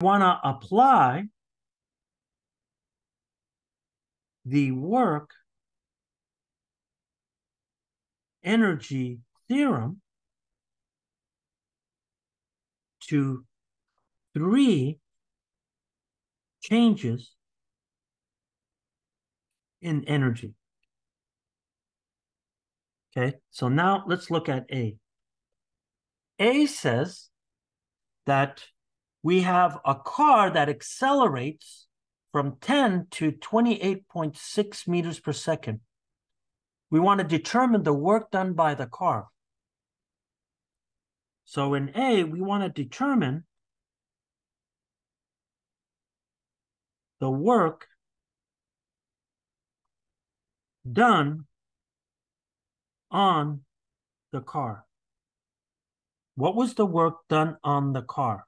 want to apply the work energy theorem to three changes in energy. Okay, so now let's look at A. A says that we have a car that accelerates from 10 to 28.6 meters per second. We want to determine the work done by the car. So in A, we want to determine the work done on the car. What was the work done on the car?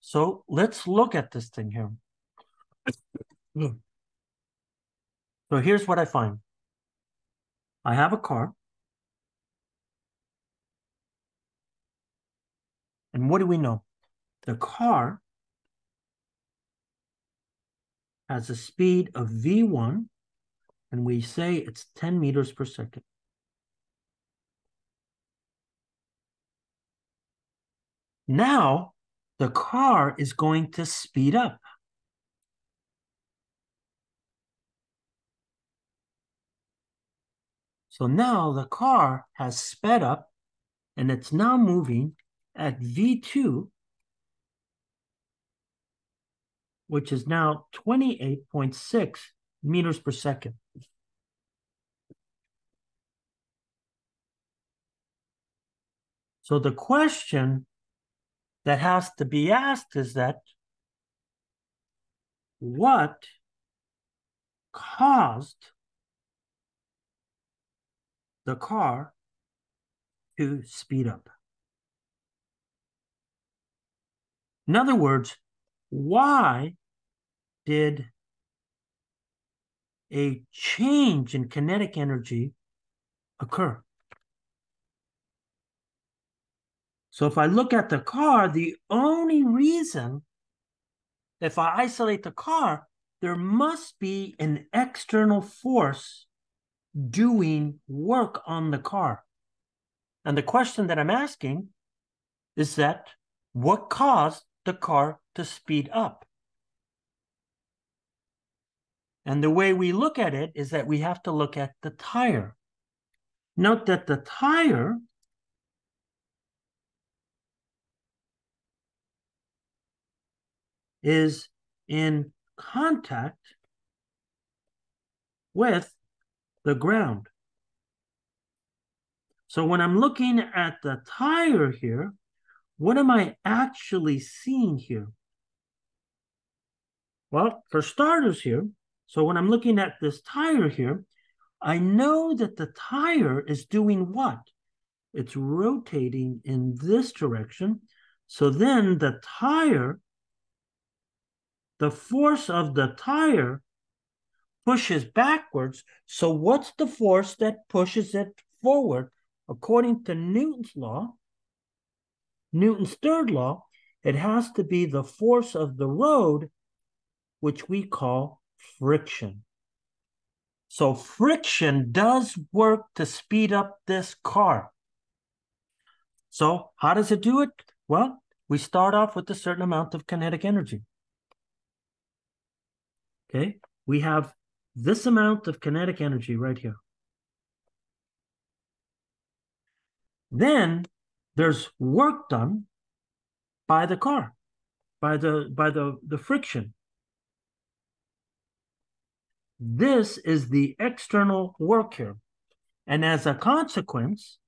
So let's look at this thing here. So here's what I find. I have a car. And what do we know? The car has a speed of V1, and we say it's 10 meters per second. Now, the car is going to speed up. So now the car has sped up and it's now moving at V2, which is now 28.6 meters per second. So the question that has to be asked is that what caused the car to speed up? In other words, why did a change in kinetic energy occur? So if I look at the car, the only reason, if I isolate the car, there must be an external force doing work on the car. And the question that I'm asking is that what caused the car to speed up? And the way we look at it is that we have to look at the tire. Note that the tire is in contact with the ground. So when I'm looking at the tire here, what am I actually seeing here? Well, for starters here, so when I'm looking at this tire here, I know that the tire is doing what? It's rotating in this direction. So then the tire the force of the tire pushes backwards. So what's the force that pushes it forward? According to Newton's law, Newton's third law, it has to be the force of the road, which we call friction. So friction does work to speed up this car. So how does it do it? Well, we start off with a certain amount of kinetic energy. Okay, we have this amount of kinetic energy right here. Then there's work done by the car, by the by the, the friction. This is the external work here. And as a consequence,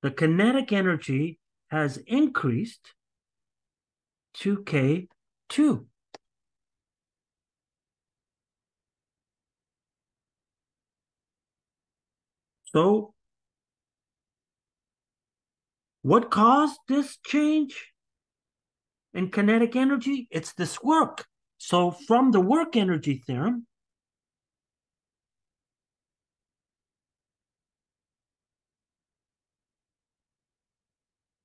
the kinetic energy has increased to K2. So, what caused this change in kinetic energy? It's this work. So, from the work energy theorem,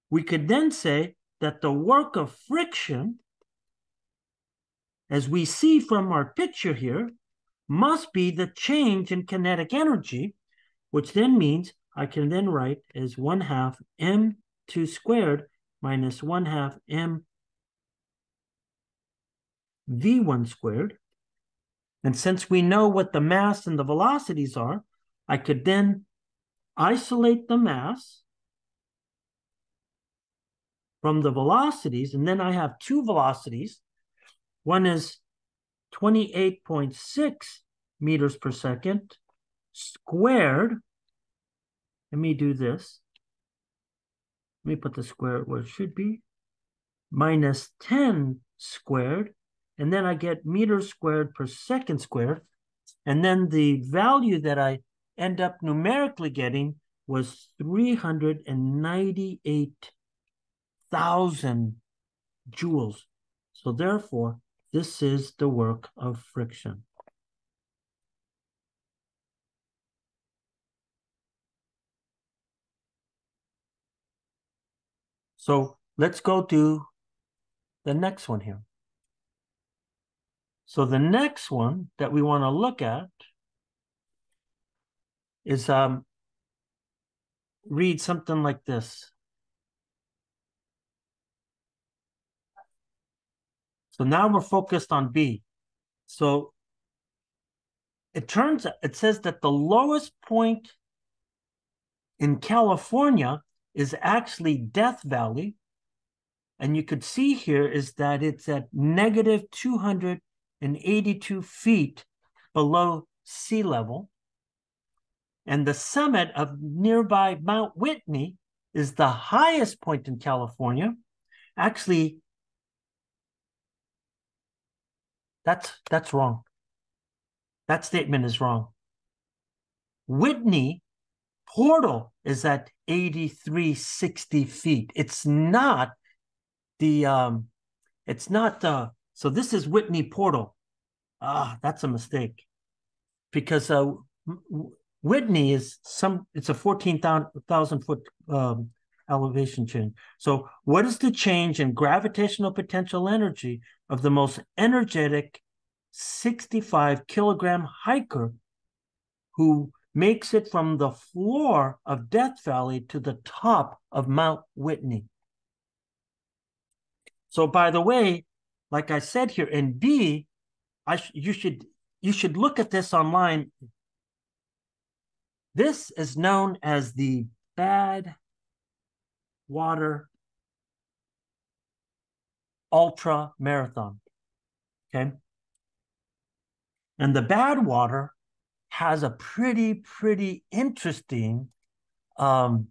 we could then say that the work of friction, as we see from our picture here, must be the change in kinetic energy, which then means I can then write as 1 half m2 squared minus 1 half m v1 squared. And since we know what the mass and the velocities are, I could then isolate the mass from the velocities, and then I have two velocities. One is 28.6 meters per second squared. Let me do this. Let me put the square where it should be. Minus 10 squared. And then I get meters squared per second squared. And then the value that I end up numerically getting was 398,000 joules. So therefore, this is the work of friction. So let's go to the next one here. So the next one that we want to look at is um, read something like this. So now we're focused on B. So it turns it says that the lowest point in California is actually Death Valley. And you could see here is that it's at negative 282 feet below sea level. And the summit of nearby Mount Whitney is the highest point in California. Actually, that's that's wrong. That statement is wrong. Whitney portal is at 8360 feet. It's not the um it's not the so this is Whitney portal. Ah, that's a mistake. Because uh Whitney is some, it's a 14,000 foot um, elevation change. So, what is the change in gravitational potential energy of the most energetic 65 kilogram hiker who makes it from the floor of Death Valley to the top of Mount Whitney? So, by the way, like I said here in B, I sh- you should you should look at this online this is known as the bad water ultra marathon. Okay. And the Badwater has a pretty, pretty interesting, um,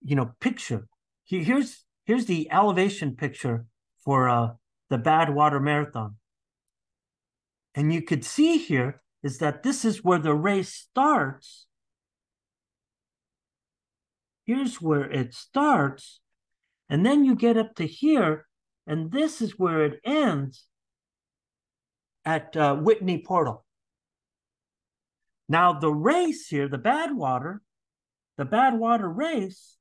you know, picture. Here's here's the elevation picture for uh, the Badwater marathon. And you could see here is that this is where the race starts. Here's where it starts. And then you get up to here, and this is where it ends at uh, Whitney Portal. Now, the race here, the Badwater, the Badwater race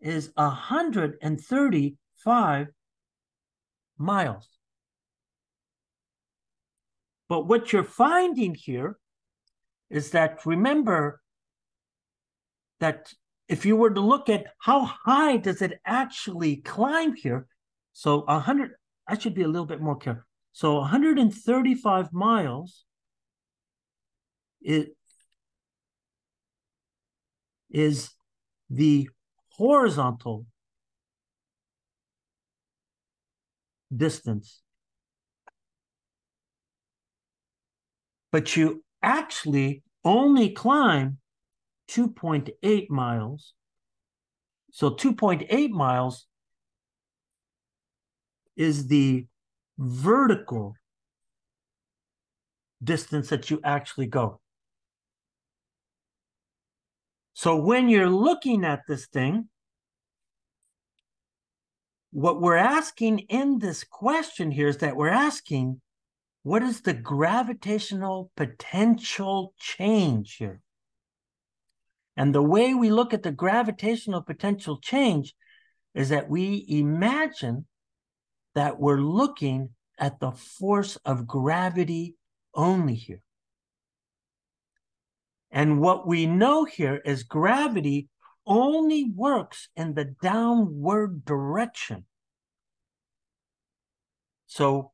is 135 miles. But what you're finding here is that remember that if you were to look at how high does it actually climb here, so 100, I should be a little bit more careful. So 135 miles it is the horizontal distance but you actually only climb 2.8 miles. So 2.8 miles is the vertical distance that you actually go. So when you're looking at this thing, what we're asking in this question here is that we're asking what is the gravitational potential change here? And the way we look at the gravitational potential change is that we imagine that we're looking at the force of gravity only here. And what we know here is gravity only works in the downward direction. So,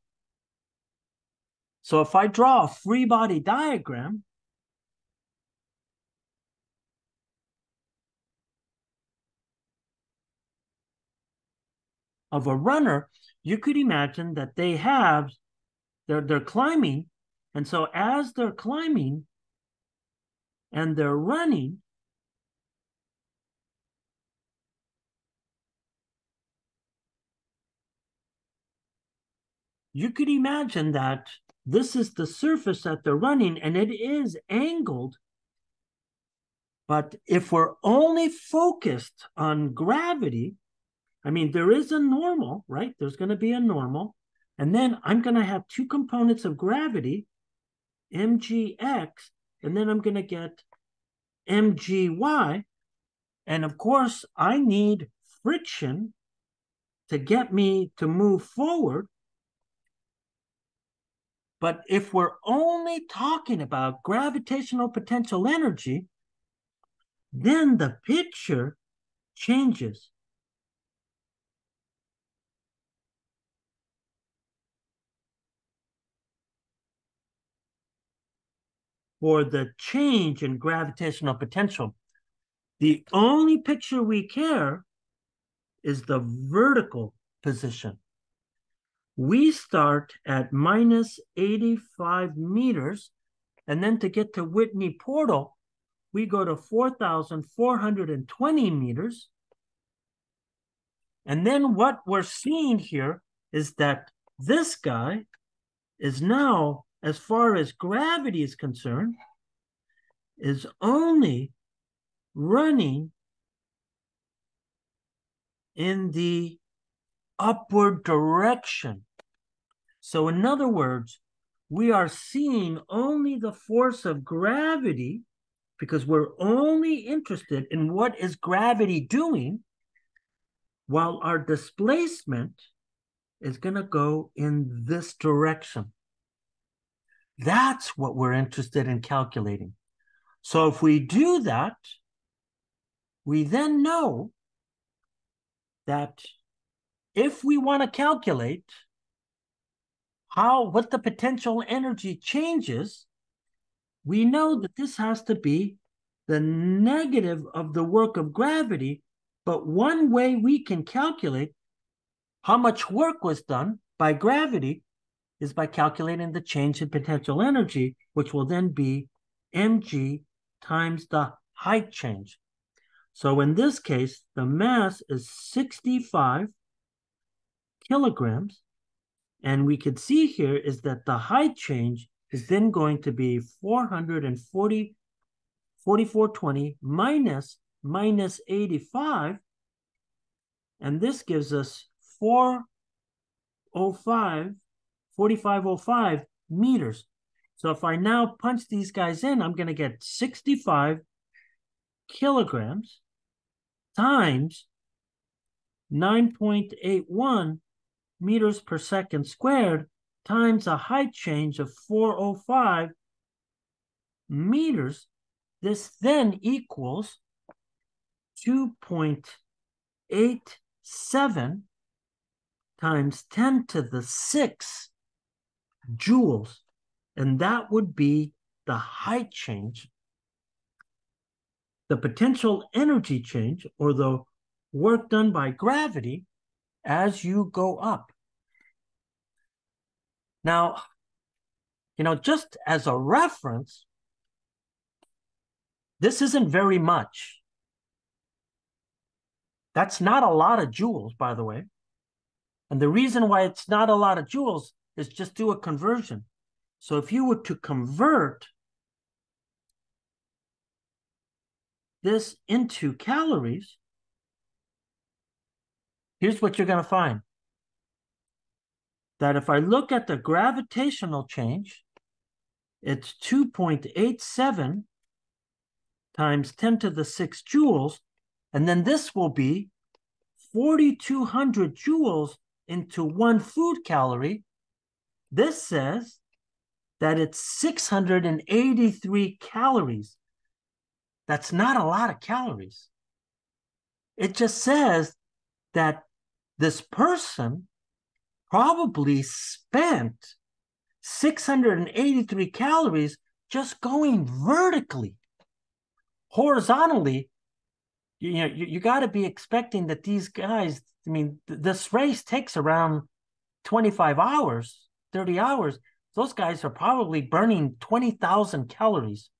so if I draw a free body diagram, of a runner, you could imagine that they have, they're, they're climbing. And so as they're climbing and they're running, you could imagine that this is the surface that they're running and it is angled. But if we're only focused on gravity, I mean, there is a normal, right? There's going to be a normal. And then I'm going to have two components of gravity, mgx, and then I'm going to get mgy. And of course, I need friction to get me to move forward. But if we're only talking about gravitational potential energy, then the picture changes. For the change in gravitational potential. The only picture we care is the vertical position. We start at minus 85 meters, and then to get to Whitney Portal, we go to 4,420 meters. And then what we're seeing here is that this guy is now as far as gravity is concerned, is only running in the upward direction. So, in other words, we are seeing only the force of gravity because we're only interested in what is gravity doing while our displacement is going to go in this direction. That's what we're interested in calculating. So if we do that, we then know that if we want to calculate how what the potential energy changes, we know that this has to be the negative of the work of gravity. But one way we can calculate how much work was done by gravity is by calculating the change in potential energy, which will then be mg times the height change. So in this case, the mass is 65 kilograms. And we could see here is that the height change is then going to be 440, 4420 minus minus 85. And this gives us 405 4505 meters. So if I now punch these guys in, I'm going to get 65 kilograms times 9.81 meters per second squared times a height change of 405 meters. This then equals 2.87 times 10 to the 6 joules, and that would be the height change, the potential energy change, or the work done by gravity as you go up. Now, you know, just as a reference, this isn't very much. That's not a lot of joules, by the way. And the reason why it's not a lot of joules is just do a conversion. So if you were to convert this into calories, here's what you're going to find. That if I look at the gravitational change, it's 2.87 times 10 to the 6 joules. And then this will be 4,200 joules into one food calorie. This says that it's 683 calories. That's not a lot of calories. It just says that this person probably spent 683 calories just going vertically. Horizontally, you know, you, you got to be expecting that these guys, I mean, th- this race takes around 25 hours, 30 hours. Those guys are probably burning 20,000 calories